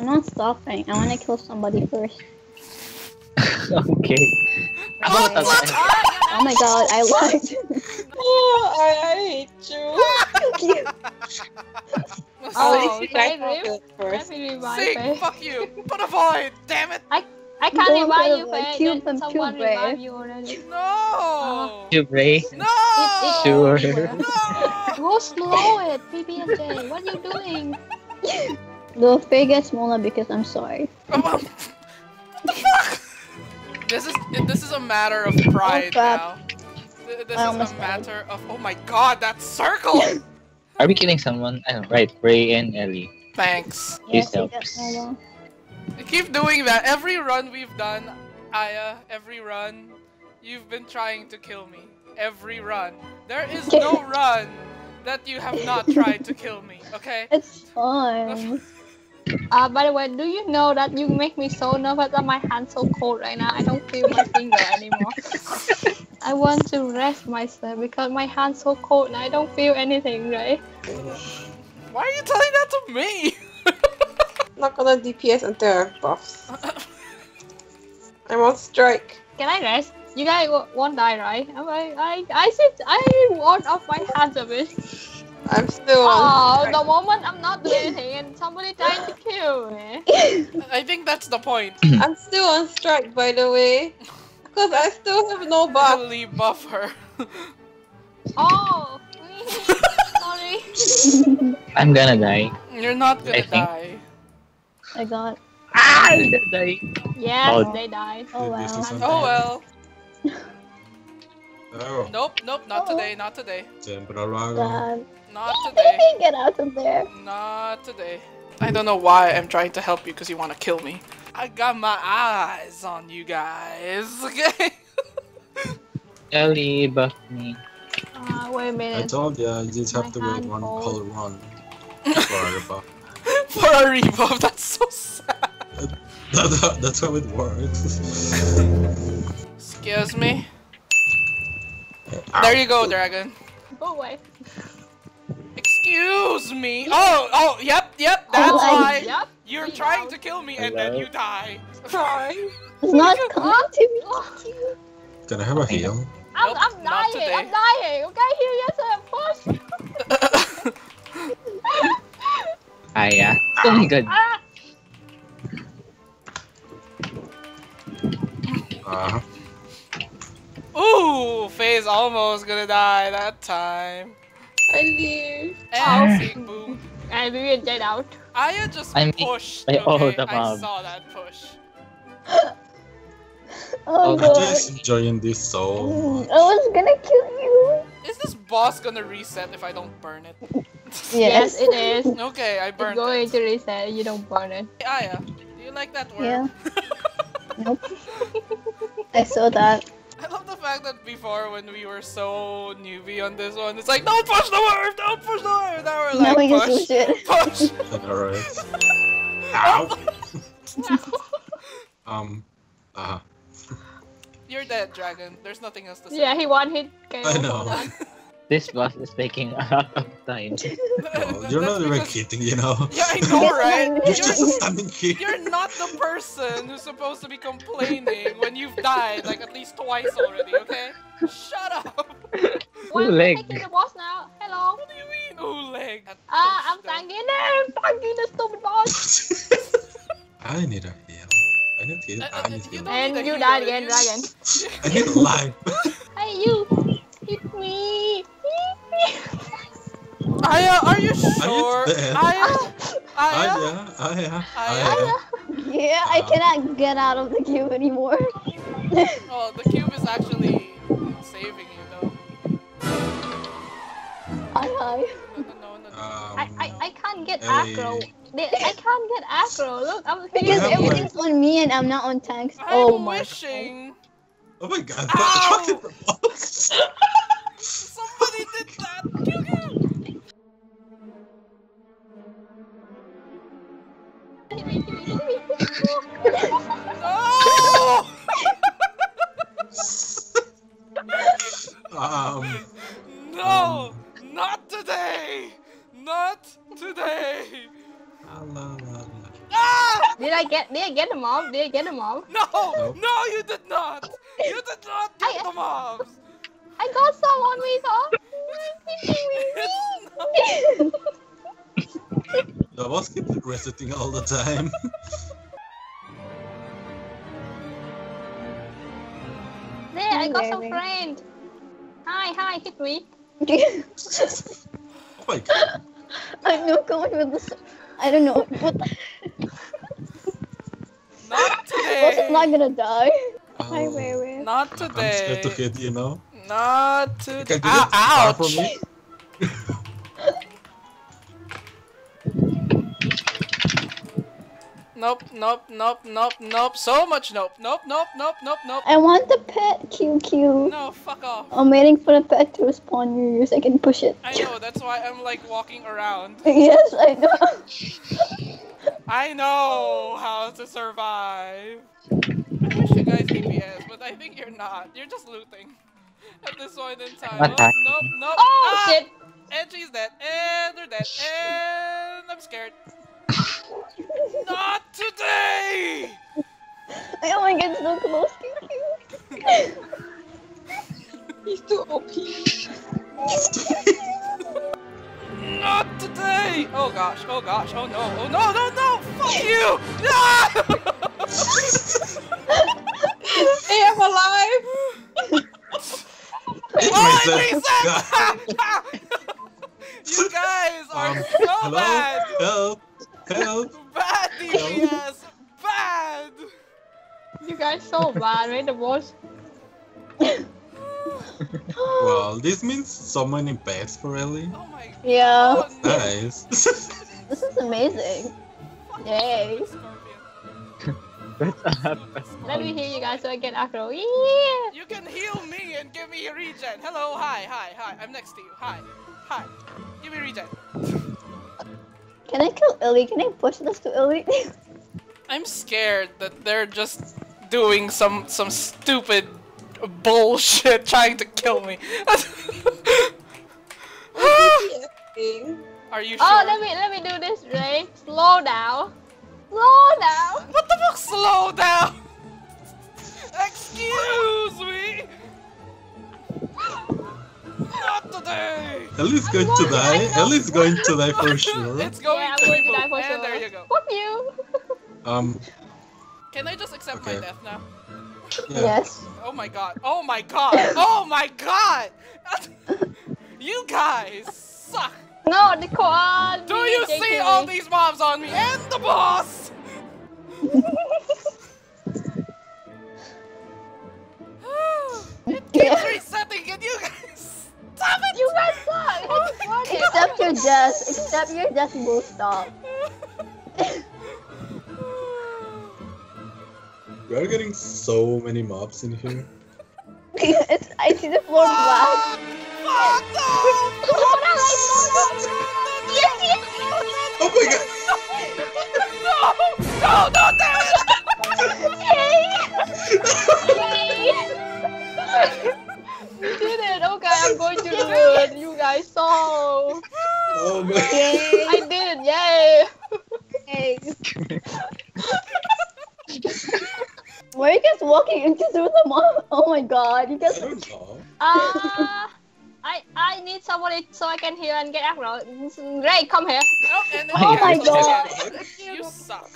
I'm not stopping. I want to kill somebody first. okay. Ako What? tatay. Oh, oh my god, I lied. Oh, I, I hate you. Cute. Oh, At Oh, least you okay, guys Rip. first. Let me revive Sing, fuck you. Put a void. Damn it. I I can't Don't revive kill you, me. Faye. Cube Did them, someone cube, Ray. revive you already? No. You Ray. No. It- it- Sure. No. Go slow it, PB&J. What are you doing? The Faye gets smaller because I'm sorry. what the fuck? This is this is a matter of pride oh, crap. now. This I is almost a died. matter of oh my god, that circle. Are we killing someone? I know, right. Ray and Ellie. Thanks. Please Yes, you help. get smaller. You keep doing that. Every run we've done, Aya, every run, you've been trying to kill me. Every run. There is no run that you have not tried to kill me, okay? It's fun. Uh, by the way, do you know that you make me so nervous that my hand's so cold right now? I don't feel my finger anymore. I want to rest myself because my hand's so cold and I don't feel anything, right? Why are you telling that to me? Not gonna DPS until I have buffs. I'm on strike. Can I rest? You guys w- won't die, right? I, I, I sit, I want off my hands a bit. I'm still Oh, the moment I'm not doing anything and somebody trying to kill me. I think that's the point. I'm still on strike, by the way. Because I still have no buff. Fully buff her. Oh, sorry. I'm gonna die. You're not gonna I think- die. I got. Ah! I'm gonna die. Yes, Oh. they died. Oh This is wow. something. Oh well. Oh, Nope, nope, not today, not today. temporary. God. Not today. Get out of there. Not today. I don't know why I'm trying to help you because you want to kill me. I got my eyes on you guys, okay? Ellie, buff me. Uh, wait a I minute. I told ya, you just have My to wait one cold. whole run for a buff. For a rebuff, that's so sad. That- That's how it works. Excuse me. There you go, dragon. Go away. Excuse me. Oh, oh, yep, yep, that's Oh, why. Yep. You're we trying know. to kill me and then you die. Sorry. It's not coming to me. Can I have a heal? I'm, Nope, I'm not dying. today. I'm dying. Okay, here, yes, I push. Ah, yeah. Oh my god. Ah, Uh, Ooh, Faye's almost gonna die that time. I leave. And see, boom. and we will get out. Aya just I'm- pushed. I- oh, okay? the I saw that push. Oh Oh, I'm god. just enjoying this so much. I was gonna kill you. Is this boss gonna reset if I don't burn it? Yes, it is. Okay, I It's burned going it. to reset. You don't burn it. Hey, Aya, do you like that word? Yeah. Nope. I saw that. I love the fact that before when we were so newbie on this one, it's like don't push the word, don't push the word. Now we're now we like can push, switch it. push. Alright. Ow! um, uh, You're dead, dragon. There's nothing else to say. Yeah, he one hit KO. I know. This boss is taking a lot of time. well, you're That's not even because- kidding, you know? Yeah, I know, right? You're You're, just standing here. you're not the person who's supposed to be complaining when you've died like at least twice already. Okay? Shut up. Well, I'm taking the boss now. Hello. What do you mean, Oleg? Ah, I'm tanking him. Tanking the stupid boss. I need a heal. I need heal. Uh, I uh, need heal. and you healer, died again, you- dragon. I need life. Hey, you. Hit me. Aya, are you sure? dead? Aya, Aya, yeah, yeah, ah, Aya? yeah. Yeah, I cannot get out of the cube anymore. Oh, the cube is actually saving you though. Hi, hi. No, no, no, no. Um, I, I, I can't get Ellie. aggro. They- I can't get aggro. Look, I'm Because Yeah, hitting on me and I'm not on tanks. I'm Oh my wishing oh my god, Ow! Hit me. No! um! Not today! Not today! la, la, la. Ah! Did I get? Did I get the mob? Did I get the mob? No, No. no, you did not. You did not I- get the mobs. I got some on me, It's not. was boss keeps resetting all the time. There, I got some friend. Hi, hi, hit me. oh my god. I'm not going with this. I don't know. What? Not Boss is today. not gonna die. Hi, Oh, where, where? Not I'm scared to today. hit you know. Not Can today. you get far from Ouch! Nope, nope, nope, nope, nope. So much nope. Nope, nope, nope, nope, nope. I want the pet QQ. No, fuck off. I'm waiting for the pet to respawn you so I can push it. I know, that's why I'm like walking around. yes, I know. I know how to survive. I wish you guys DPS, but I think you're not. You're just looting. At this point in time. Nope, Attack. nope, nope. Oh ah! shit! And she's dead. And they're dead. And I'm scared. Not today! Oh my god, so close. QQ. He's too OP. Not today! Oh gosh, oh gosh, oh no, oh no, no, no! Fuck you! No! Hey, I'm alive! Oh, Reset. it reset! you guys are Um, so hello? bad! Help! Help! Bad yes! Bad! You guys so bad, right? The boss. Well, this means so many pets for Ellie. Oh my yeah, god! no. Nice. this is amazing. Yay. Scorpion. That's a happen. Let me hear you guys so I get aggro. Yeah. You can heal me and give me a regen. Hello, hi, hi, hi. I'm next to you. Hi, hi. Give me regen. Can I kill Illy? Can I push this to Illy? I'm scared that they're just doing some some stupid bullshit trying to kill me. Are you oh, sure? Oh, let me let me do this, Ray. Slow down. Slow down. What the fuck? Slow down! Excuse me! Not today! Ellie's going to die. Ellie's going to die for sure. It's going yeah, to I'm going to die boom. for And sure. there you go. Fuck you. Um, Can I just accept my death now? yeah. yes. Oh my god. Oh my god. Oh my god! you guys suck! No, the koala. Do you see all these mobs on me and the boss? Except your death. Except your death will stop. We are getting so many mobs in here. it's, I see the floor black. Fuck no! Slow down, I slow down. Yes, yes. Oh my god! No! No, no, damn Where are you guys walking into through the mall? Oh my god, you I guys. don't know. Uh, I I need somebody so I can heal and get aggro. Ray, come here. Oh, Oh my guys god. again. You suck.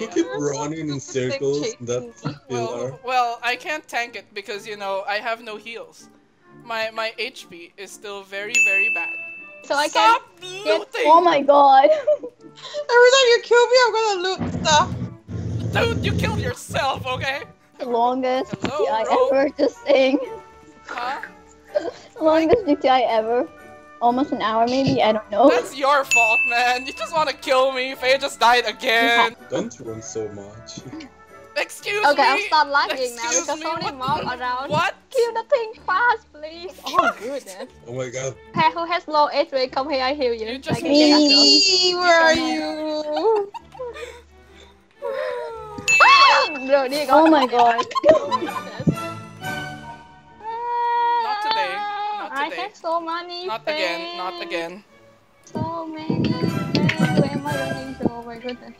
You keep running in circles that pillar. Well, well, I can't tank it because you know I have no heals. My my HP is still very very bad. So I can. Stop looting, Oh my god. Every time you kill me, I'm gonna loot stuff. dude! You killed yourself, okay? the longest Hello, GTI bro. ever, just saying. Huh? The longest GTI ever. Almost an hour maybe, I don't know. That's your fault, man. You just want to kill me. Faye just died again. Don't run so much. Excuse Okay, me. I'll start lagging now Excuse because me, so many what mobs the- around. What? Kill the thing fast, please. Oh goodness. Oh my god. Hey, who has low HP rate? Come here, I heal you. You just can get aggro. Me, where are you? Ah! Bro, dear God. Oh my god. Not today. Not I have so many Not again. Not again. So many friends. Where am I running to? Oh my goodness.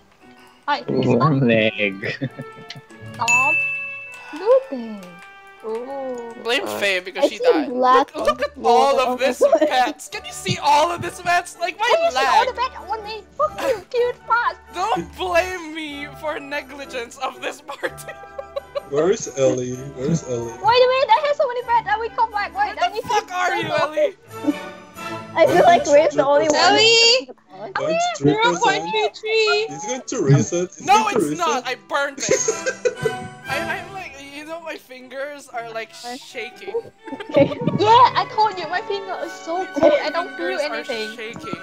Hi, Warm leg. stop. Do this. Oh, Blame God. Faye because I she see died. black Look, look at all of this wall. pets. Can you see all of this pets? Like my Can you see all the bed on me? Fuck you, cute fast. Don't blame me for negligence of this party. Where's Ellie? Where's Ellie? Wait a minute, I have so many beds. I will come back. Wait, Where I the need fuck to. are you, Ellie? I feel like we're the only one. Ellie! That's three Zero point percent. three three. He's going to reset. He's No, going to it's reset. not. I burned it. I, I'm like, you know, my fingers are like shaking. Okay. Yeah, I told you, my finger is so cold. I don't feel Fingers are anything. shaking.